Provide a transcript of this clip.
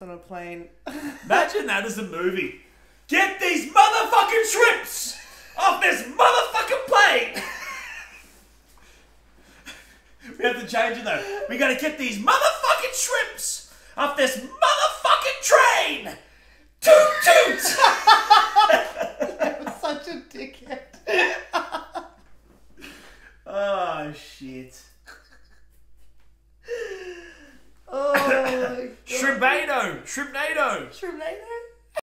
on a plane. Imagine that as a movie. Get these motherfucking shrimps off this motherfucking plane. we have to change it though. We gotta get these motherfucking shrimps off this motherfucking train. Toot toot. Such a dickhead. oh shit. Shrimpado. Shrimpnado. Shrimpnado?